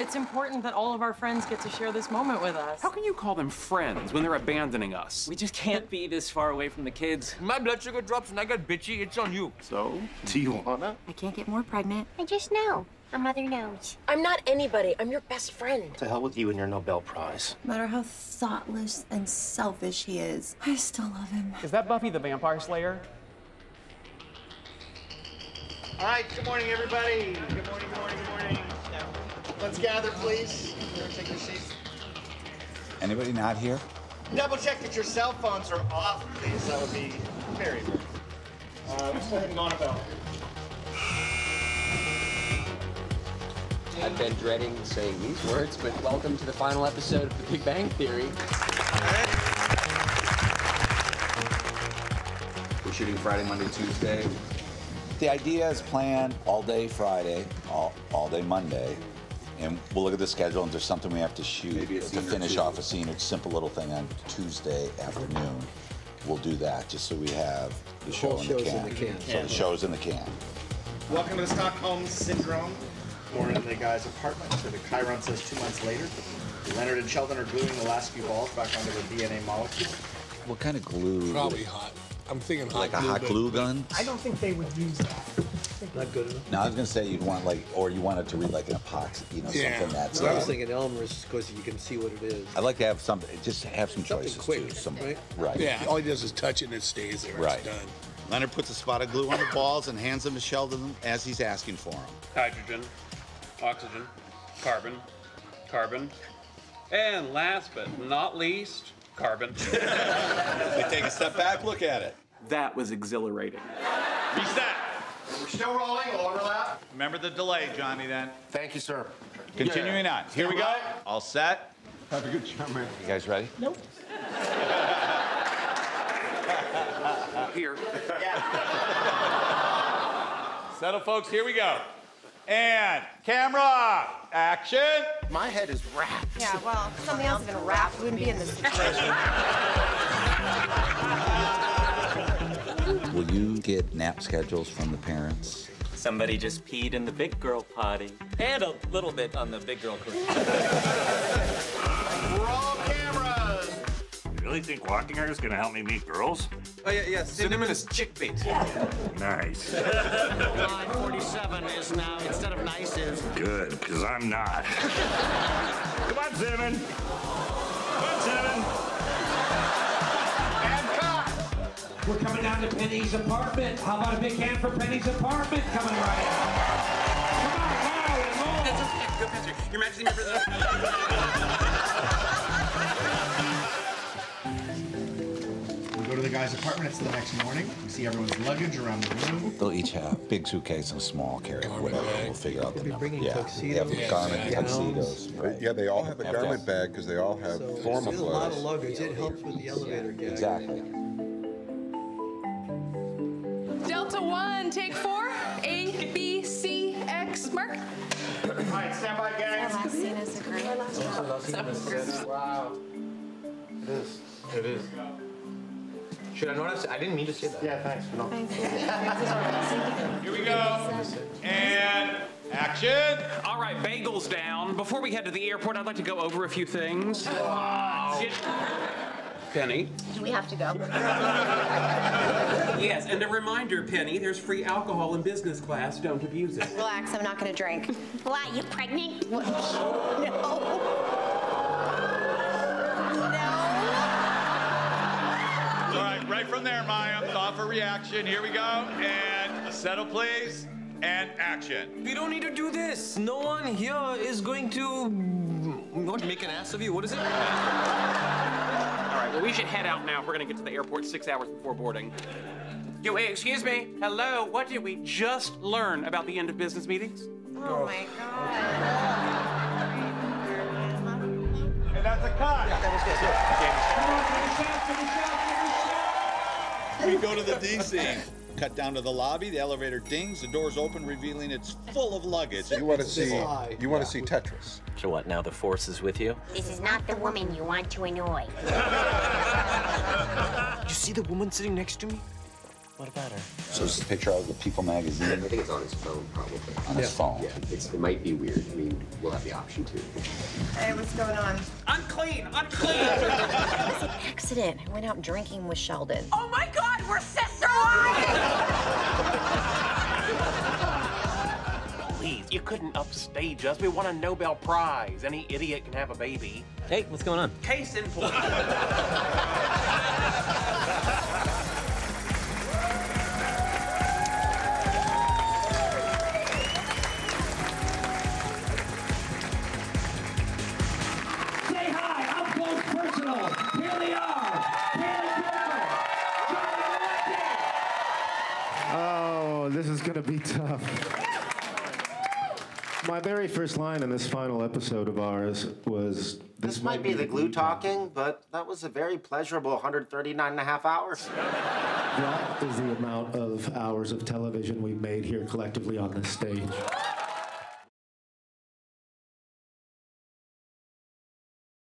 It's important that all of our friends get to share this moment with us. How can you call them friends when they're abandoning us? We just can't be this far away from the kids. My blood sugar drops and I get bitchy. It's on you. So, do you wanna? I can't get more pregnant. I just know. A mother knows. I'm not anybody. I'm your best friend. To hell with you and your Nobel Prize. No matter how thoughtless and selfish he is, I still love him. Is that Buffy the Vampire Slayer? All right, good morning, everybody. Good morning, good morning, good morning. Let's gather, please. Take your seats. Anybody not here? Double check that your cell phones are off, please. That would be very, very. Uh, let's go ahead and go on a. I've been dreading saying these words, but welcome to the final episode of The Big Bang Theory. We're shooting Friday, Monday, Tuesday. The idea is planned all day Friday, all, all day Monday. And we'll look at the schedule, and there's something we have to shoot to finish two. off a scene, or simple little thing on Tuesday afternoon, we'll do that just so we have the show in the show's in can. the can. So the show's in the can. Welcome to the Stockholm Syndrome. We're in the guy's apartment. So the Chiron says two months later. Leonard and Sheldon are gluing the last few balls back onto the DNA molecule. What kind of glue? Probably hot. I'm thinking hot Like a hot glue gun? I don't think they would use that. Not good enough. No, I was gonna say you'd want like, or you want it to read like an epoxy, you know, Yeah. something that's. So I was uh, thinking Elmer's because you can see what it is. I'd like to have some, just have some Something choices quick, too. Some, right? right. Yeah, all he does is touch it and it stays there. Right. It's done. Leonard puts a spot of glue on the balls and hands them to Sheldon as he's asking for them. Hydrogen, oxygen, carbon, carbon, and last but not least, carbon. We take a step back, look at it. that was exhilarating. Reset. We're still rolling. Overlap. Remember the delay, Johnny, then. Thank you, sir. Continuing on. Here we go. All set. Have a good job, man. You guys ready? Nope. Here. Settle, folks. Here we go. And camera, action. My head is wrapped. Yeah, well, if something else had been wrapped, we wouldn't be in this situation. Will you get nap schedules from the parents? Somebody just peed in the big girl potty. And a little bit on the big girl cruise. Roll cameras. You really think walking her is gonna help me meet girls? Oh, yeah, yeah. Cinnamon is chick bait. Nice. Line 47 is now, instead of nice, is Good, because I'm not. Come on, Cinnamon. We're coming down to Penny's apartment. How about a big hand for Penny's apartment coming right up? Come on, loud and low. Good picture. Your Majesty, remember the. We go to the guy's apartment. It's the next morning. We see everyone's luggage around the room. They'll each have big suitcase and small carry, whatever. We'll figure out the number. bringing Yeah, tuxedos, They have garment gowns. tuxedos. Right. Yeah, they all have a garment bag because they all have So formal it's a lot of luggage. It helps with the elevator gag. Exactly. One, take four. A, B, C, X, mark. All right, stand by, guys. Last scene is a great. Wow. It is. It is. Should I notice? I didn't mean to say that. Yeah, thanks. No. Here we go. And action. All right, bagels down. Before we head to the airport, I'd like to go over a few things. Shit. Penny. Do we have to go? Yes, and a reminder, Penny, there's free alcohol in business class. Don't abuse it. Relax, I'm not gonna drink. Why, you pregnant? No. No. All right, right from there, Maya. Thought for reaction. Here we go. And settle, please. And action. We don't need to do this. No one here is going to. What? Make an ass of you? What is it? All right, well, we should head out now. We're gonna get to the airport six hours before boarding. Yo, hey, excuse me. Hello, what did we just learn about the end of business meetings? Oh my god. And that's a cut. We go to the D scene. Cut down to the lobby. The elevator dings. The doors open, revealing it's full of luggage. You want to see? You want to see Tetris? So what, now the force is with you? This is not the woman you want to annoy. You see the woman sitting next to me? What about her? So it's a picture of the People magazine. I think it's on his phone, probably. On his phone. Yeah, it's, it might be weird. I mean, we'll have the option to. Hey, what's going on? Unclean! Unclean! It was an accident. I went out drinking with Sheldon. Oh my God, we're Please, you couldn't upstage us. We won a Nobel Prize. Any idiot can have a baby. Hey, what's going on? Case in point. this is gonna be tough. My very first line in this final episode of ours was This might be the glue talking, but that was a very pleasurable 139 and a half hours. That is the amount of hours of television we've made here collectively on this stage.